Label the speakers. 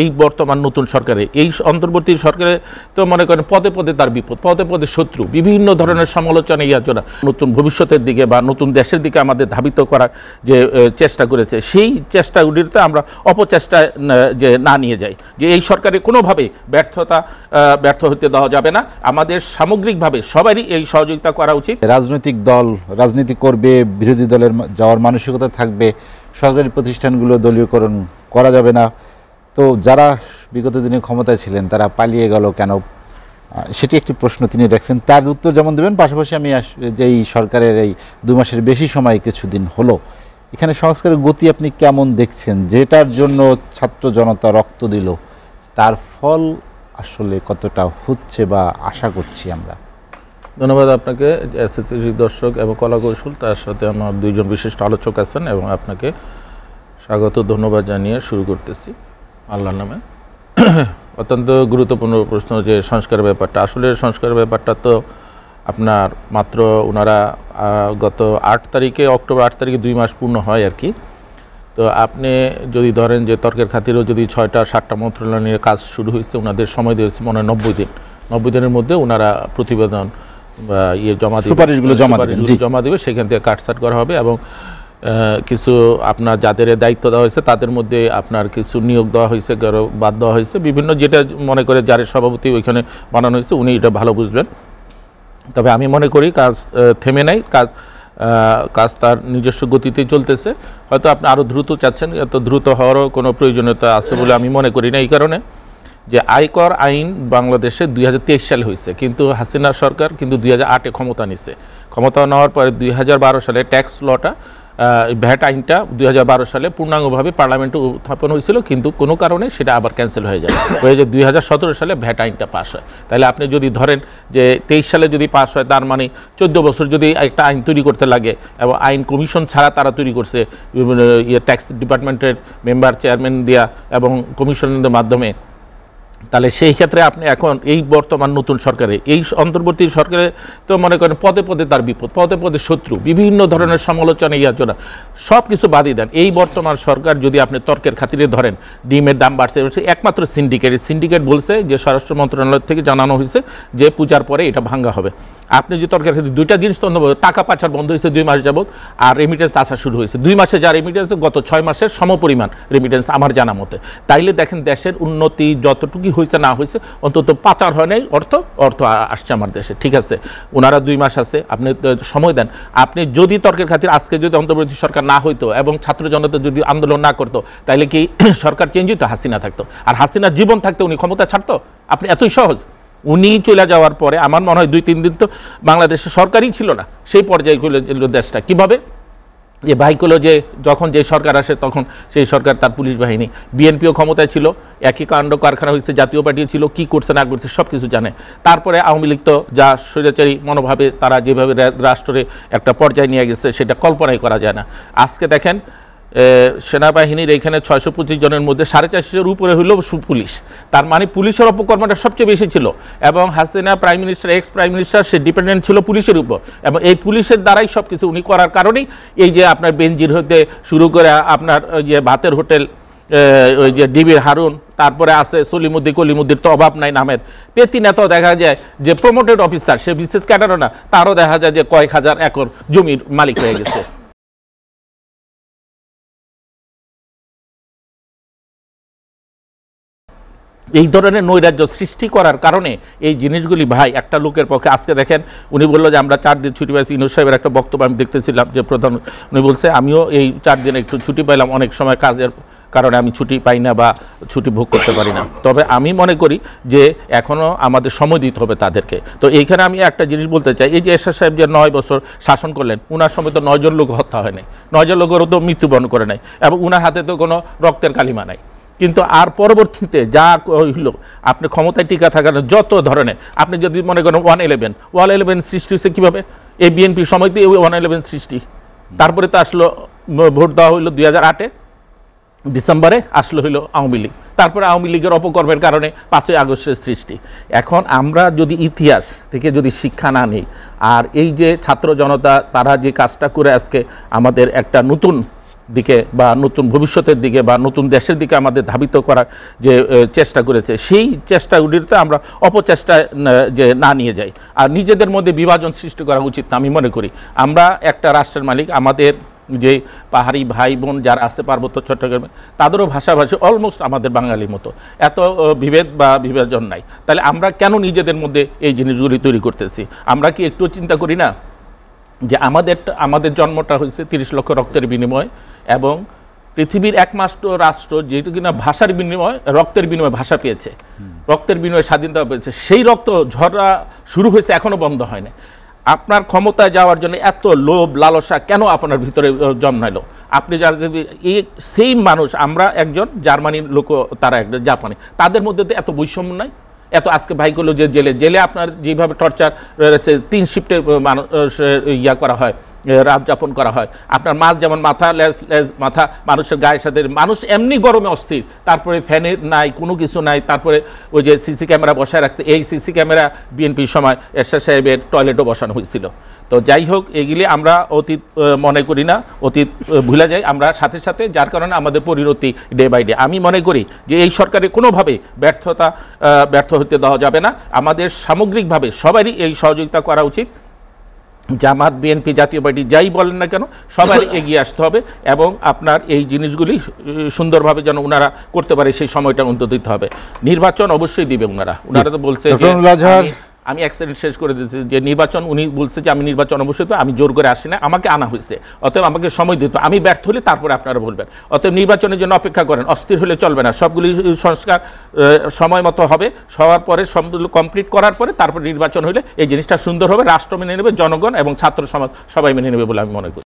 Speaker 1: এই বর্তমান নতুন সরকারে, এই অন্তর্বর্তী সরকারে তো মনে করেন পদে পদে তার বিপদ, পদে পদে শত্রু, বিভিন্ন ধরনের সমালোচনা ইয়ার জন্য নতুন ভবিষ্যতের দিকে বা নতুন দেশের দিকে আমাদের ধাবিত করার যে চেষ্টা করেছে, সেই চেষ্টাগুলিতে আমরা অপচেষ্টা যে, না নিয়ে যাই। যে এই সরকারে কোনোভাবে ব্যর্থতা ব্যর্থ হতে দেওয়া যাবে না। আমাদের সামগ্রিকভাবে সবারই এই সহযোগিতা করা উচিত।
Speaker 2: রাজনৈতিক দল, রাজনীতি করবে, বিরোধী দলের যাওয়ার মানসিকতা থাকবে, সরকারি প্রতিষ্ঠানগুলো দলীয়করণ করা যাবে না। তো যারা বিগত দিনে ক্ষমতায় ছিলেন, তারা পালিয়ে গেল কেন? সেটি একটি প্রশ্ন তিনি রাখছেন। তার উত্তর যেমন দেবেন, পাশাপাশি আমি আস- যে এই সরকারের এই দু মাসের বেশি সময় কিছুদিন হলো, এখানে সংস্কারের গতি আপনি কেমন দেখছেন? যেটার জন্য ছাত্র জনতা রক্ত দিল, তার ফল আসলে কতটা হচ্ছে বা আশা করছি আমরা?
Speaker 1: ধন্যবাদ আপনাকে দর্শক এবং কলা কৌশল, তার সাথে আমার দুইজন বিশিষ্ট আলোচক আছেন এবং আপনাকে স্বাগত, ধন্যবাদ জানিয়ে শুরু করতেছি। আল্লাহর নামে। অত্যন্ত গুরুত্বপূর্ণ প্রশ্ন যে সংস্কারের ব্যাপারটা। আসলে সংস্কারের ব্যাপারটা তো আপনার মাত্র ওনারা গত আট তারিখে অক্টোবর আট তারিখে দুই মাস পূর্ণ হয় আর কি। তো আপনি যদি ধরেন যে তর্কের খাতিরেও যদি ছয়টা সাতটা মন্ত্রণালয় নিয়ে কাজ শুরু হয়েছে ওনাদের সময় দিয়েছে মনে হয় নব্বই দিন। নব্বই দিনের মধ্যে ওনারা প্রতিবেদন বা ইয়ে জমা দিবে।
Speaker 2: সুপারিশগুলো জমা
Speaker 1: জমা দেবে সেখান থেকে কাটসাট করা হবে এবং কিছু আপনার যাদের দায়িত্ব দেওয়া হয়েছে, তাদের মধ্যে আপনার কিছু নিয়োগ দেওয়া হয়েছে বাদ দেওয়া হয়েছে। বিভিন্ন যেটা মনে করে যার সভাপতি ওইখানে বানানো হয়েছে, উনি এটা ভালো বুঝবেন। তবে আমি মনে করি কাজ থেমে নাই। কাজ কাজ তার নিজস্ব গতিতেই চলতেছে। হয়তো আপনি আরও দ্রুত চাচ্ছেন, এত দ্রুত হওয়ারও কোনো প্রয়োজনীয়তা আছে বলে আমি মনে করি না। এই কারণে যে আয়কর আইন বাংলাদেশে দুই হাজার তেইশ সালে হয়েছে, কিন্তু হাসিনা সরকার কিন্তু দুই হাজার আটে ক্ষমতা নিছে। ক্ষমতা নেওয়ার পরে দুই হাজার বারো সালে ট্যাক্স লটা ভ্যাট আইনটা দুই হাজার বারো সালে পূর্ণাঙ্গভাবে পার্লামেন্টে উত্থাপন হয়েছিল কিন্তু কোনো কারণে সেটা আবার ক্যান্সেল হয়ে যায়। হয়ে যে দুই হাজার সতেরো সালে ভ্যাট আইনটা পাস হয়। তাহলে আপনি যদি ধরেন যে তেইশ সালে যদি পাস হয় তার মানে চোদ্দ বছর যদি একটা আইন তৈরি করতে লাগে এবং আইন কমিশন ছাড়া তারা তৈরি করছে বিভিন্ন ইয়ে ট্যাক্স ডিপার্টমেন্টের মেম্বার চেয়ারম্যান দেওয়া এবং কমিশনের মাধ্যমে তাহলে সেই ক্ষেত্রে আপনি এখন এই বর্তমান নতুন সরকারে এই অন্তর্বর্তী সরকারে তো মনে করেন পদে পদে তার বিপদ পদে পদে শত্রু বিভিন্ন ধরনের সমালোচনা ইয়ার জন্য সব কিছু বাদই দেন। এই বর্তমান সরকার যদি আপনি তর্কের খাতিরে ধরেন ডিমের দাম বাড়ছে একমাত্র সিন্ডিকেট সিন্ডিকেট বলছে যে স্বরাষ্ট্র মন্ত্রণালয় থেকে জানানো হয়েছে যে পূজার পরে এটা ভাঙ্গা হবে। আপনি যদি তর্কের ক্ষেত্রে দুইটা জিনিস তো অন্তর্ভুক্ত, টাকা পাচার বন্ধ হয়েছে দুই মাস যাবত আর রেমিটেন্স আসা শুরু হয়েছে। দুই মাসে যা রেমিটেন্স গত ছয় মাসের সমপরিমাণ রেমিটেন্স আমার জানা মতে। তাইলে দেখেন দেশের উন্নতি যতটুকু হয়েছে না হয়েছে অন্তত পাচার হয় নাই, অর্থ অর্থ আসছে আমার দেশে, ঠিক আছে। ওনারা দুই মাস আছে, আপনি সময় দেন। আপনি যদি তর্কের খাতির, আজকে যদি অন্তর্বর্তী সরকার না হইতো এবং ছাত্র জনতা যদি আন্দোলন না করতো তাহলে কি সরকার চেঞ্জ হইতো, হাসিনা থাকতো? আর হাসিনা জীবন থাকতে উনি ক্ষমতা ছাড়তো? আপনি এতই সহজ। উনি চলে যাওয়ার পরে, আমার মনে হয় দুই, তিন দিন তো বাংলাদেশে সরকারই ছিল না, সেই পর্যায়ে দেশটা। কীভাবে? যে ভাইগুলো যে যখন যে সরকার আসে তখন সেই সরকার তার পুলিশ বাহিনী। বিএনপিও ক্ষমতায় ছিল, একই কাণ্ড কারখানা হয়েছে, জাতীয় পার্টিও ছিল, কি করছে না করছে সব কিছু জানে। তারপরে আওয়ামী লীগ তো যা স্বৈরাচারী মনোভাবে তারা যেভাবে রাষ্ট্রে একটা পর্যায়ে নিয়ে গেছে সেটা কল্পনাই করা যায় না। আজকে দেখেন সেনাবাহিনীর এইখানে ছয়শো পঁচিশ জনের মধ্যে সাড়ে চারশোর উপরে হইল পুলিশ। তার মানে পুলিশের অপকর্মটা সবচেয়ে বেশি ছিল এবং Hasina prime minister ex prime minister সে ডিপেন্ডেন্ট ছিল পুলিশের উপর এবং এই পুলিশের দ্বারাই সব কিছু উনি করার কারণেই এই যে আপনার বেঞ্জির হতে শুরু করে আপনার যে ভাতের হোটেল ওই যে ডিবির হারুন, তারপরে আছে সলিমুদ্দি কলিমুদ্দির তো অভাব নাই নামের পেতি নেতাও দেখা যায় যে প্রমোটেড অফিসার সে বিশেষ ক্যাডারও না, তারও দেখা যায় যে কয়েক হাজার একর জমির মালিক হয়ে গেছে। এই ধরনের নৈরাজ্য সৃষ্টি করার কারণে এই জিনিসগুলি ভাই, একটা লোকের পক্ষে, আজকে দেখেন, উনি বলল যে আমরা চার দিন ছুটি পাইছি। ইনুস সাহেবের একটা বক্তব্য আমি দেখতেছিলাম যে প্রধান, উনি বলছে, আমিও এই চার দিন একটু ছুটি পাইলাম, অনেক সময় কাজের কারণে আমি ছুটি পাই না বা ছুটি ভোগ করতে পারি না। তবে আমি মনে করি যে এখনও আমাদের সময় দিতে হবে তাদেরকে। তো এইখানে আমি একটা জিনিস বলতে চাই, এই যে এরশাদ সাহেব যে নয় বছর শাসন করলেন, উনার সময় তো নয়জন লোক হত্যা হয় নাই। নয়জন লোকেরও তো মৃত্যুবরণ করে নাই। এবং উনার হাতে তো কোনো রক্তের কালিমা নাই। কিন্তু আর পরবর্তীতে যা হইল, আপনি ক্ষমতায় টিকা থাকার যত ধরনের, আপনি যদি মনে করেন ওয়ান ইলেভেন ওয়ান ইলেভেন সৃষ্টি হচ্ছে কীভাবে? এই বিএনপি সময়তে ওয়ান ইলেভেন সৃষ্টি। তারপরে তো আসলো ভোট দেওয়া হইল দুই হাজার আটে, ডিসেম্বরে আসলো হইল আওয়ামী লীগ। তারপরে আওয়ামী লীগের অপকর্মের কারণে পাঁচই আগস্টের সৃষ্টি। এখন আমরা যদি ইতিহাস থেকে যদি শিক্ষা না নিই, আর এই যে ছাত্র জনতা, তারা যে কাজটা করে আজকে আমাদের একটা নতুন দিকে বা নতুন ভবিষ্যতের দিকে বা নতুন দেশের দিকে আমাদের ধাবিত করার যে চেষ্টা করেছে, সেই চেষ্টাগুলিতে আমরা অপচেষ্টা যে, না নিয়ে যাই। আর নিজেদের মধ্যে বিভাজন সৃষ্টি করা উচিত আমি মনে করি। আমরা একটা রাষ্ট্রের মালিক, আমাদের যে পাহাড়ি ভাই বোন যারা আছে পার্বত্য চট্টগ্রামে, তাদেরও ভাষাভাষী অলমোস্ট আমাদের বাঙালির মতো। এত বিভেদ বা বিভাজন নাই। তাহলে আমরা কেন নিজেদের মধ্যে এই জিনিসগুলি তৈরি করতেছি? আমরা কি একটু চিন্তা করি না? যে আমাদের আমাদের জন্মটা হয়েছে তিরিশ লক্ষ রক্তের বিনিময় এবং পৃথিবীর একমাত্র রাষ্ট্র যেহেতু কিনা ভাষার বিনিময় রক্তের বিনিময়ে ভাষা পেয়েছে। রক্তের বিনিময়ে স্বাধীনতা পেয়েছে। সেই রক্ত ঝরা শুরু হয়েছে এখনও বন্ধ হয় না আপনার ক্ষমতায় যাওয়ার জন্য এত লোভ লালসা কেন আপনার ভিতরে জন্মাইলো? আপনি যারা যদি এই সেই মানুষ আমরা একজন জার্মানির লোক তারা একজন জাপানি। তাদের মধ্যে তো এত বৈষম্য নাই? এত আজকে ভাই করল যে জেলে জেলে আপনার যেভাবে টর্চার রয়েছে তিন শিফটে মানুষ ইয়া করা হয়। রাত যাপন করা হয়। আপনার মাছ যেমন মাথা, লেজ লেজ মাথা, মানুষের গায়ের সাথে, মানুষ এমনি গরমে অস্থির। তারপরে ফ্যানের নাই, কোনো কিছু নাই, তারপরে ওই যে সিসি ক্যামেরা বসায় রাখছে। এই সিসি ক্যামেরা বিএনপির সময় এরশাদ সাহেবের টয়লেটও বসানো হয়েছিল। তো যাই হোক, এগুলি আমরা অতীত মনে করি না, অতীত ভুলে যাই। আমরা সাথে সাথে, যার কারণে আমাদের পরিণতি ডে বাই ডে আমি মনে করি যে এই সরকারের কোনোভাবে ব্যর্থতা ব্যর্থ হতে দেওয়া যাবে না। আমাদের সামগ্রিকভাবে সবারই এই সহযোগিতা করা উচিত। জামাত বিএনপি জাতীয় পার্টি যাই বলেন না কেন সবাই এগিয়ে আসতে হবে এবং আপনার এই জিনিসগুলি সুন্দরভাবে যেন ওনারা করতে পারে সেই সময়টা অন্তত দিতে হবে। নির্বাচন অবশ্যই দিবে ওনারা ওনারা তো বলছে আমি- অ্যাক্সিডেন্ট শেষ করে দিয়েছি। যে নির্বাচন, উনি বলছে যে আমি নির্বাচন অবশ্যই আমি জোর করে আসি না, আমাকে আনা হয়েছে। অতএব আমাকে সময় দিত আমি ব্যর্থ হলে তারপরে আপনারা বলবেন। অতএব নির্বাচনের জন্য অপেক্ষা করেন, অস্থির হলে চলবে না। সবগুলি সংস্কার সময় মতো হবে। সবার পরে সবগুলো কমপ্লিট করার পরে তারপরে নির্বাচন হলে এই জিনিসটা সুন্দর হবে। রাষ্ট্র মেনে নেবে জনগণ এবং ছাত্র সমাজ সবাই মেনে নেবে বলে আমি মনে করি।